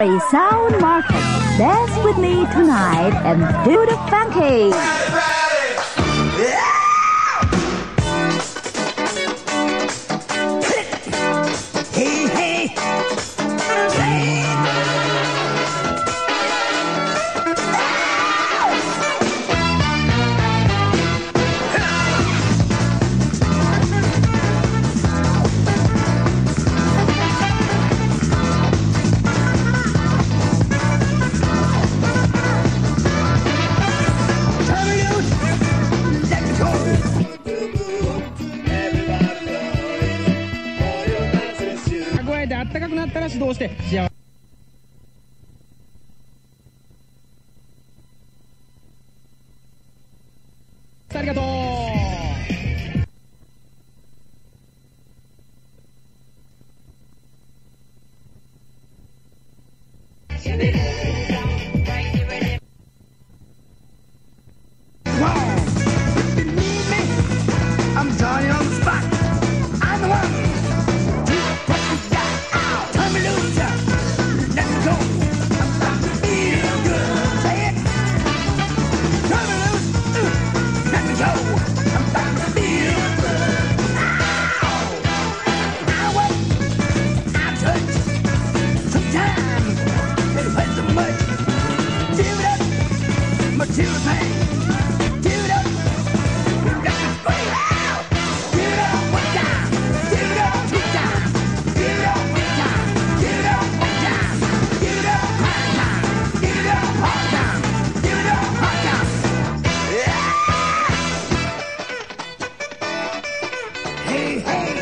A sound market. Dance with me tonight and do the funky. Jackson. hey, hey.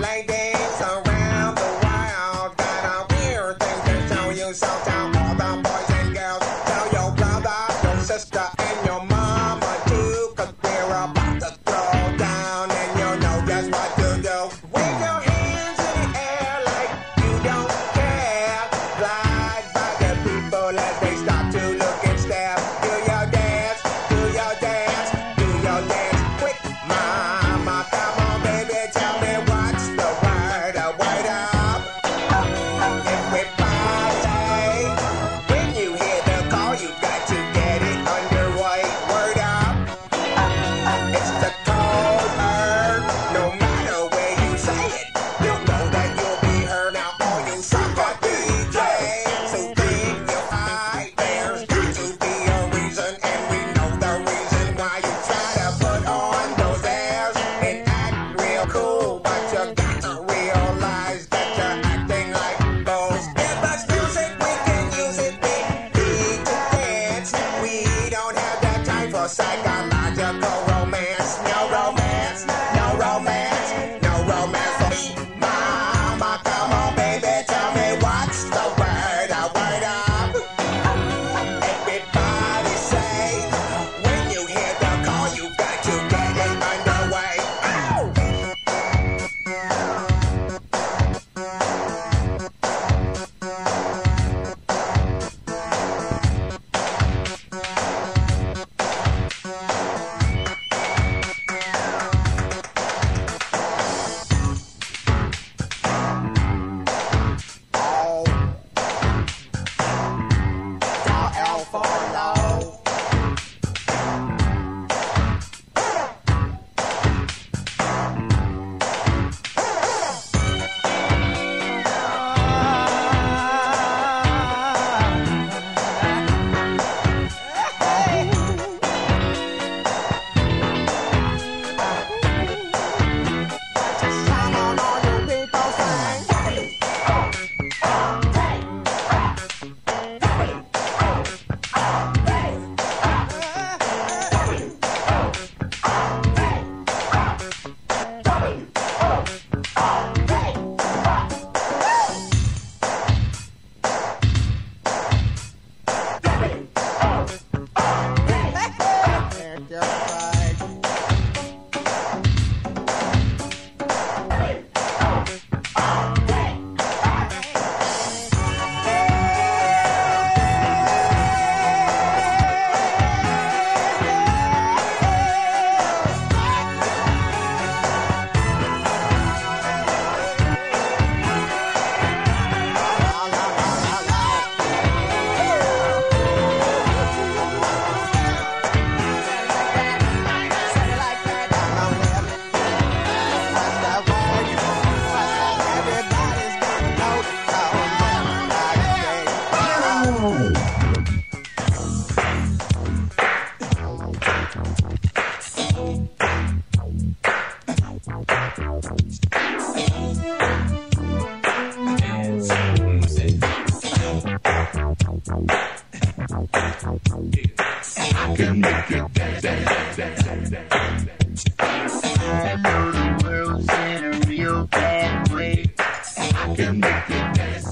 like that. I can make you dance.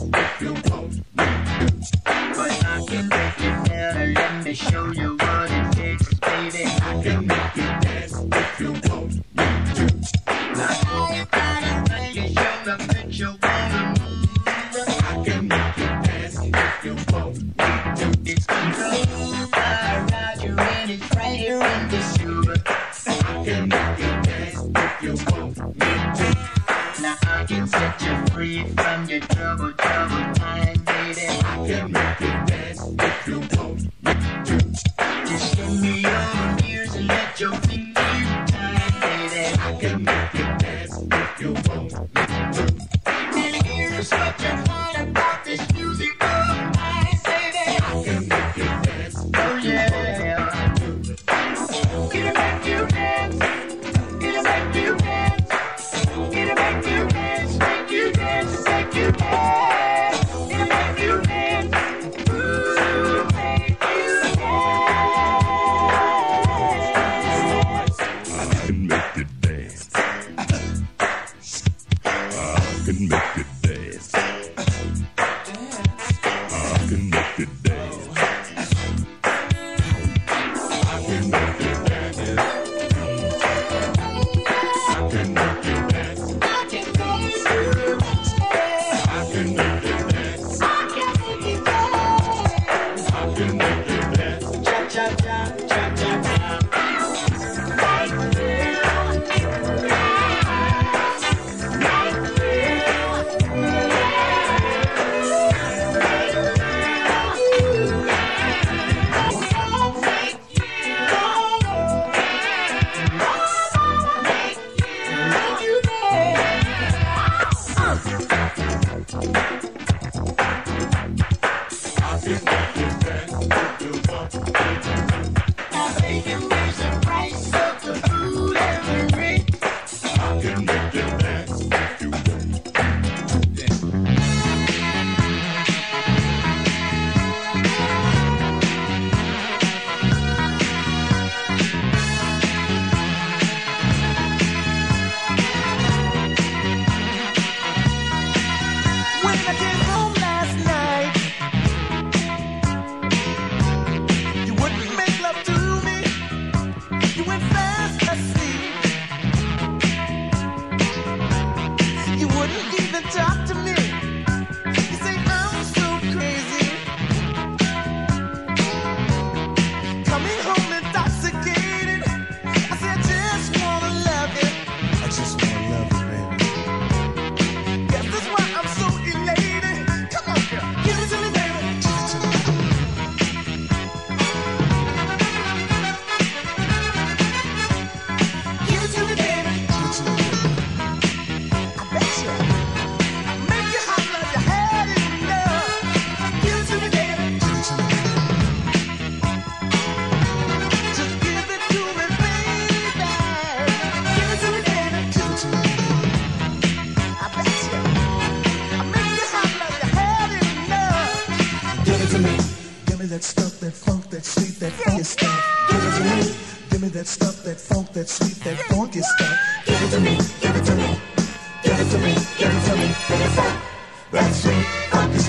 Give it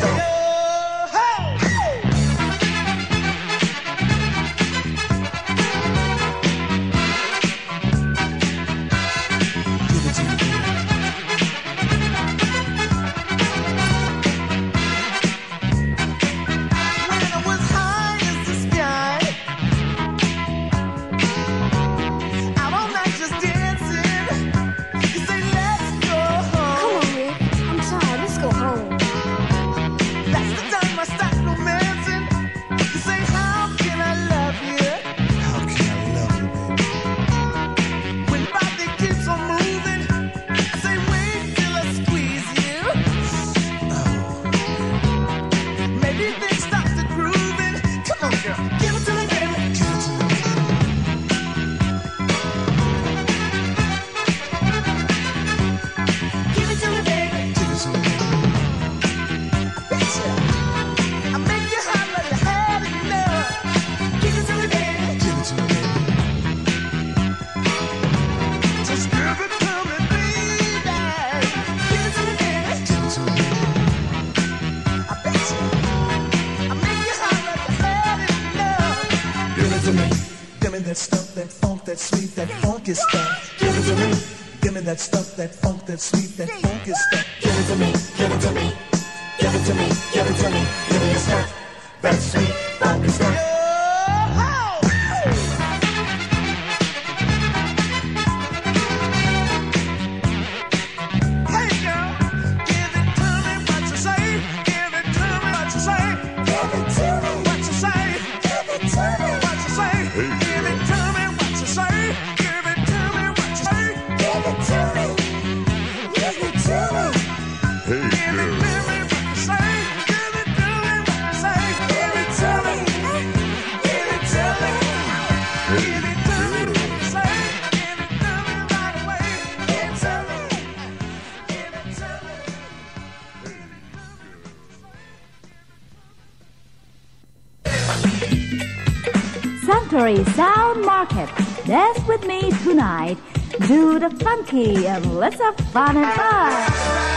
to that funk, that sweet, that funky stuff. Give it to me. Give it to me. Give it to me. Give it to me. Give me the stuff, that sweet, funky stuff. Hey girl, give it to me. What you say? Give it to me. What you say? Give it to me. What you say? Give it to me. What you say? Hey The funky and let's have fun and fun.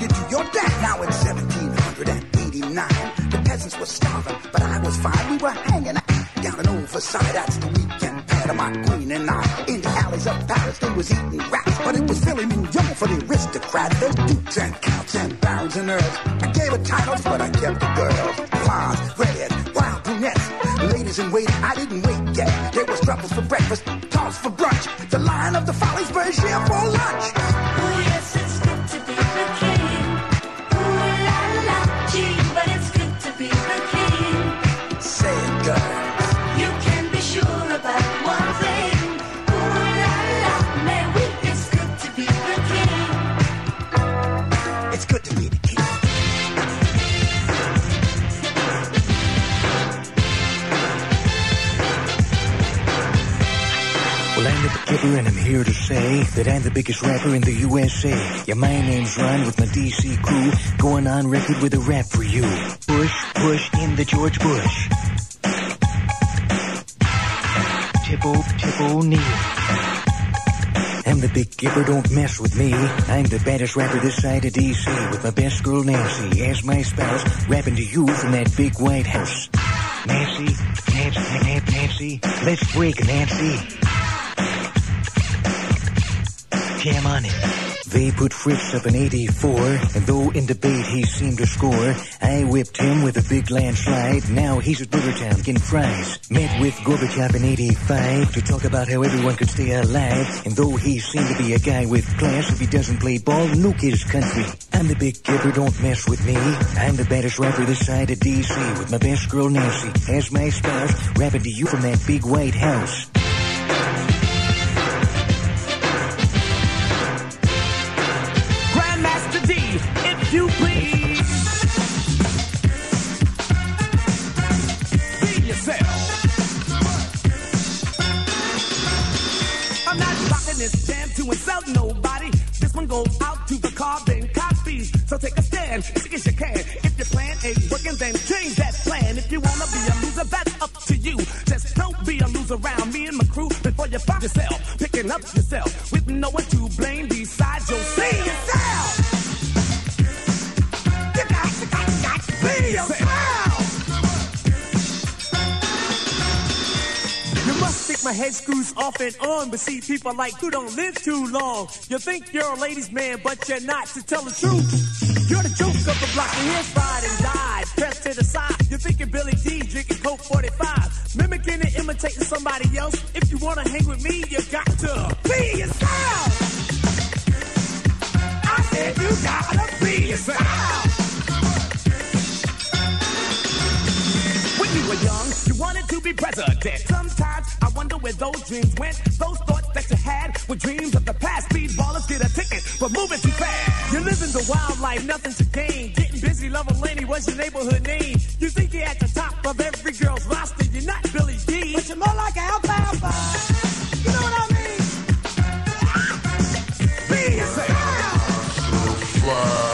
You do your dance. Now in 1789, the peasants were starving, but I was fine. We were hanging out down in old Versailles. That's the weekend pad of my queen and I. In the alleys of Paris, they was eating rats, but it was filet mignon for the aristocrat. There's dukes and counts and barons and earls. I gave her titles, but I kept the girls. Blondes, redheads, wild brunettes. Ladies in waiting, I didn't wait yet. There was truffles for breakfast, toss for brunch. The lion of the follies here for lunch. Gipper and I'm here to say that I'm the biggest rapper in the USA. Yeah, my name's Ron with my DC crew, going on record with a rap for you. Bush, push in the George Bush. Tip o, tip O'Neill. I'm the big Gipper, don't mess with me. I'm the baddest rapper this side of DC with my best girl Nancy as my spouse, rapping to you from that big white house. Nancy, Nancy, Nancy, Nancy, let's break, Nancy. Jam on it. They put Fritz up in 84, and though in debate he seemed to score, I whipped him with a big landslide. Now he's at Rivertown getting fries. Met with Gorbachev in 85 to talk about how everyone could stay alive. And though he seemed to be a guy with class, if he doesn't play ball, nuke his country. I'm the big gipper, don't mess with me. I'm the baddest rapper this side of DC with my best girl Nancy as my spouse, rapping to you from that big white house. Take a as you can. If your plan ain't working, then change that plan. If you wanna be a loser, that's up to you. Just don't be a loser around me and my crew before you find yourself picking up yourself with no one to blame besides yourself. yourself. You got, you got, you got to be yourself. You must think my head screws off and on, but see, people like you don't live too long. You think you're a ladies' man, but you're not. To tell the truth, you're the joke of the block. And here's ride and die, pressed to the side. You're thinking Billy Dee, drinking Colt 45, mimicking and imitating somebody else. If you wanna hang with me, you got to be yourself. I said you gotta be yourself. Were young, you wanted to be president. Sometimes I wonder where those dreams went. Those thoughts that you had with dreams of the past. Speed ballers get a ticket but moving too fast. You're living the wild life, nothing to gain. Getting busy, loving Laney was your neighborhood name. You think you're at the top of every girl's roster. You're not Billy Dee. But you're more like alfalfa. You know what I mean? Be yourself. Let's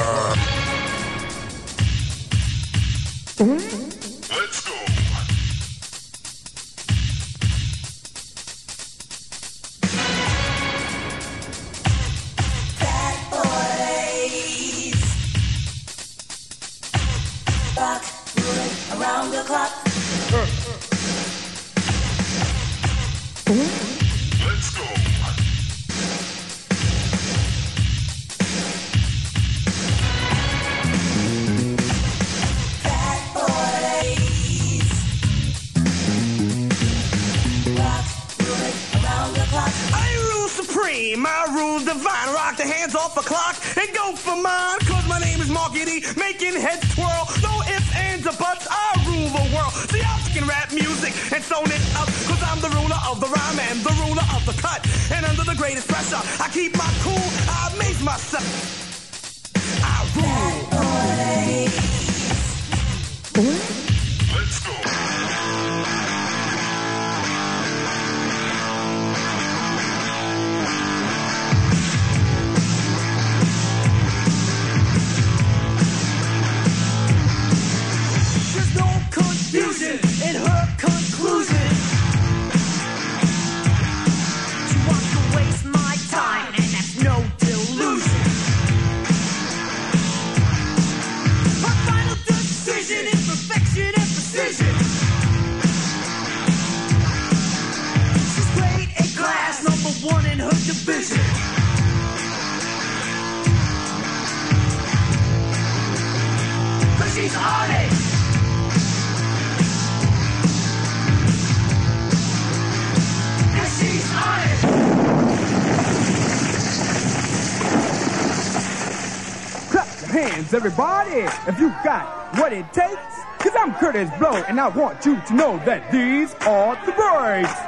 hands, everybody, if you got what it takes. Cause I'm Kurtis Blow, and I want you to know that these are the breaks.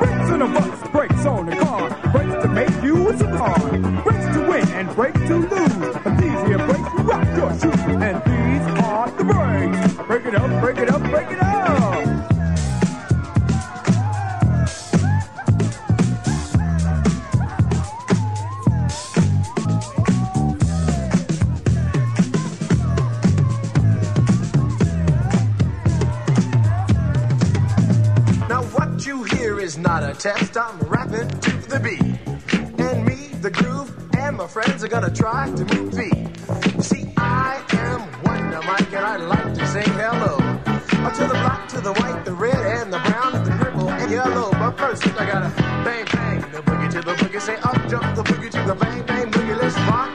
Brakes on a bus, brakes on a car, brakes to make you a star, brakes to win and brakes to lose. These here brakes rock your shoes, and and my friends are gonna try to move me. You see, I am Wonder Mike, and I like to say hello. Uh, To the black, to the white, the red, and the brown, and the purple, and yellow. But first, I gotta bang, bang, the boogie to the boogie. Say up, jump the boogie to the bang, bang, boogie. Let's rock.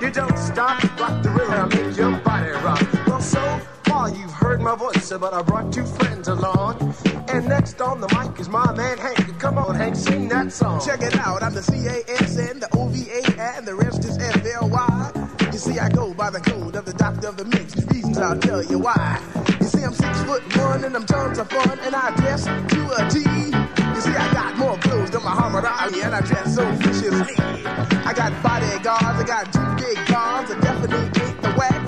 You don't stop, rock the rhythm, make your body rock. Well, so far you've heard my voice, but I brought two friends along. And next on the mic is my man Hank. Come on, Hank, sing that song. Check it out, I'm the C-A-S-N, the O-V-A, and the rest is F-L-Y. You see, I go by the code of the doctor of the mix. The reasons I'll tell you why. You see, I'm six foot one, and I'm tons of fun, and I dress to a T. You see, I got more clothes than Muhammad Ali, and I dress so viciously. I got bodyguards, I got two big guns, I definitely ain't the whack.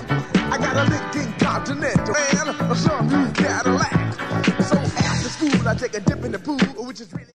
I got a Lincoln Continental and a some new Cadillac. So after school, I take a dip in the pool, which is really